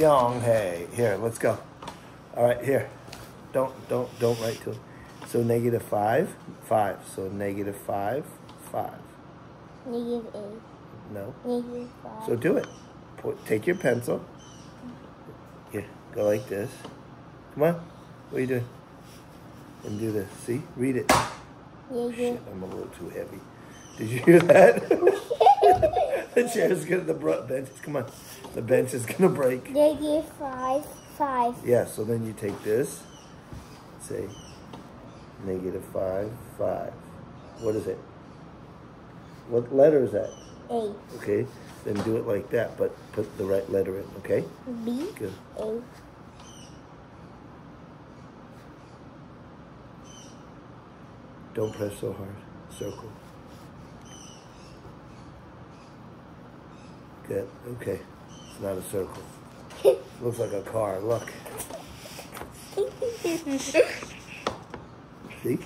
Yong Hey. Here, let's go. All right, here. Don't don't don't write to it. So negative five, five. So negative five, five. Negative eight. No. Negative five. So do it. Put, take your pencil. Yeah, go like this. Come on. What are you doing? And do this. See? Read it. Shit, I'm a little too heavy. Did you hear that? the chair's gonna, the bench, come on. The bench is gonna break. Negative five. Five. Yeah, so then you take this, say negative five, five. What is it? What letter is that? A. Okay, then do it like that, but put the right letter in, okay? B. Good. A. Don't press so hard. Circle. Okay. It's not a circle. Looks like a car, look. See?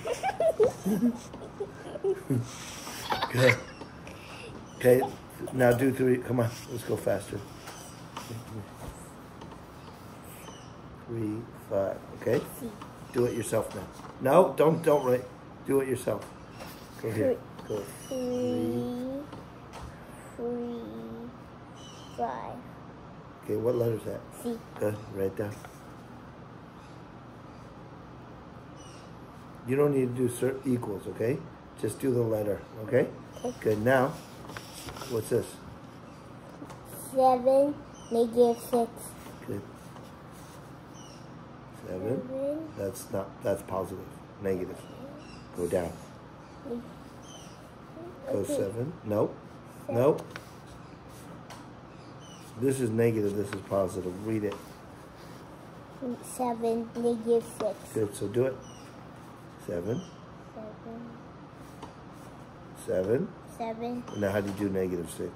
Good. Okay, now do three. Come on, let's go faster. Three, five. Okay? Do it yourself now. No, don't don't write. Do it yourself. Go here. Go. Three. Three. Five. Okay, what letter is that? C. Good. Write down. You don't need to do equals, okay? Just do the letter, okay? Okay. Good. Now, what's this? Seven. Negative six. Good. Seven. Seven. That's not. That's positive. Negative. Go down. Go Okay. seven. Nope. Nope. This is negative. This is positive. Read it. Seven. Negative six. Good. So do it. Seven. Seven. Seven. Seven. Now, how do you do negative six?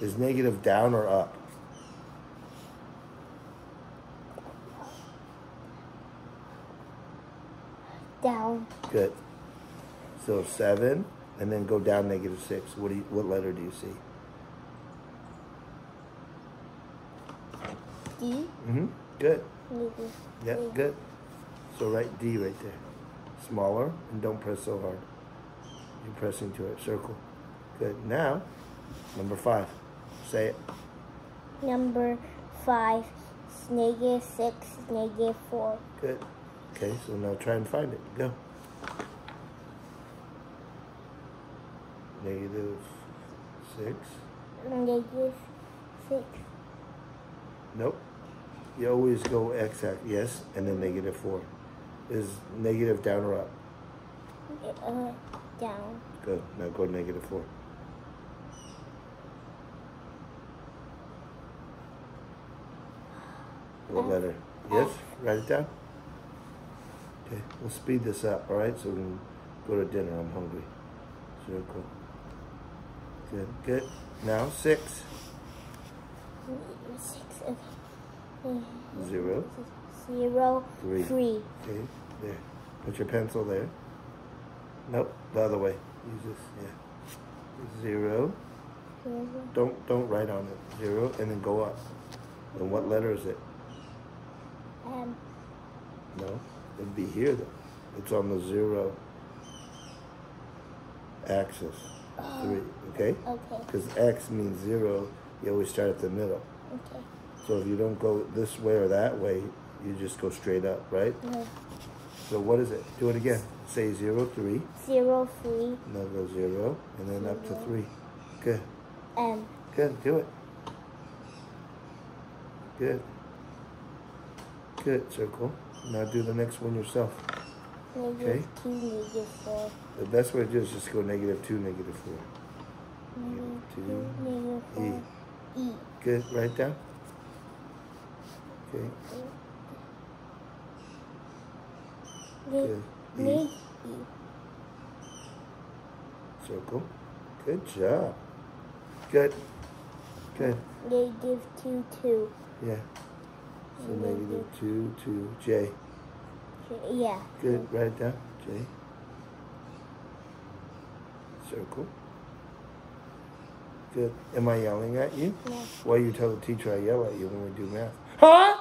Is negative down or up? Down. Good. So seven, and then go down negative six. What do you, What letter do you see? D. Mm-hmm. Good. Negative. Yeah. Good. So write D right there. Smaller, and don't press so hard. You're pressing to it. Circle. Good. Now, number five. Say it. Number five. Negative six. Negative four. Good. Okay. So now try and find it. Go. Negative six. Negative six. Nope. You always go x-axis, and then negative four. Is negative down or up? Uh, down. Good. Now go negative four. What F. letter? Yes. F. Write it down. Okay. We'll speed this up. All right, so we can go to dinner. I'm hungry. Circle. Good. Good. Now six. Six. Okay. Uh, Zero. Zero. Three. Three. Okay, there. Put your pencil there. Nope, the other way. Use this, yeah. Zero. Zero. Don't don't write on it. Zero, and then go up. And what letter is it? Um. No, it'd be here though. It's on the zero axis. Three, okay? Okay. Because X means zero, you always start at the middle. Okay. So if you don't go this way or that way, you just go straight up, right? No. So what is it? Do it again. Say zero, three. Zero. Three. And then go zero, and then up to three. Good, M. good, do it. Good. Good, circle. Now do the next one yourself. okay Negative two. Negative four. The best way to do is just go negative two, negative four. Negative two. Negative four. E. Good, write down. Okay, Neg- E. E. circle. Good job. Good. Good, Negative two. Two. yeah. So negative two, two, J. Yeah. Good, write it down, J. Circle. Good. Am I yelling at you? No. Why you tell the teacher I yell at you when we do math? Huh? Huh?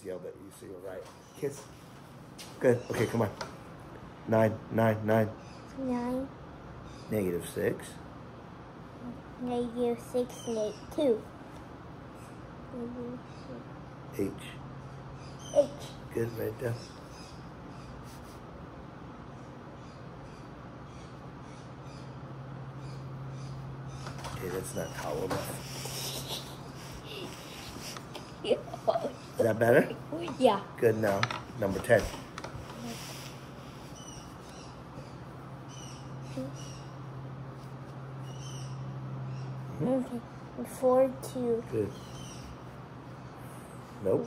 Just yelled at you, so you're right. Kiss. Good. Okay, come on. Nine, nine, nine. Nine. Negative six. Negative six. Negative two. H. H. Good, right there. Okay, that's not tall enough. Is that better? yeah. Good now. Number 10. Okay. Four two. Good. Nope.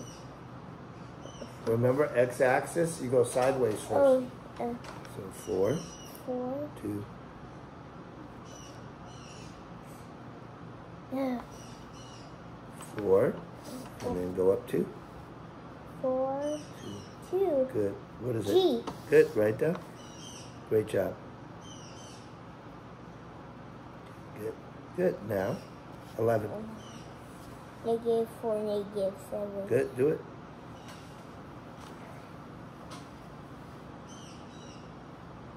Remember x-axis? You go sideways first. Oh. Uh, So four, four. two, Yeah. four, and then go up two. Four. Two. Good. What is it? G. Good, right there. Great job. Good. Good. Now, 11. Negative four. Negative seven. Good. Do it.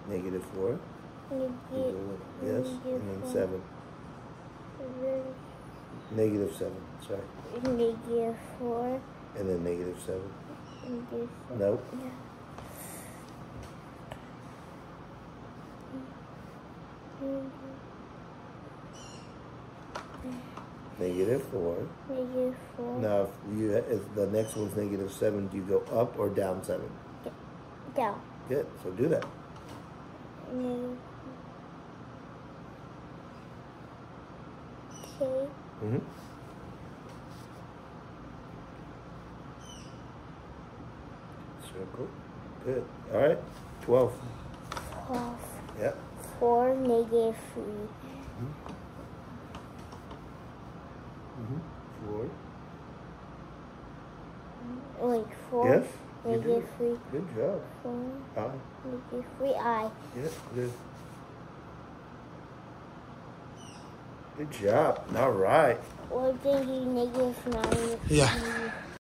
Negative 4. Negative. Yes. And then 7. Negative 7. Sorry. Negative four. And then negative 7. Negative seven. Nope. Yeah. Negative 4. Negative four. Now, if, you, if the next one's negative 7, do you go up or down 7? Down. Good. So do that. Negative. Okay. Mm-hmm. Circle. Good. All right. 12. Twelve. Yep. Four. Negative three. Mm-hmm. 4. Wait. Four. Yes. Negative Three. Good job. Four. Ah. Negative three. I. Yeah. Good. Good job. All right. We're thinking negative nine. Yeah.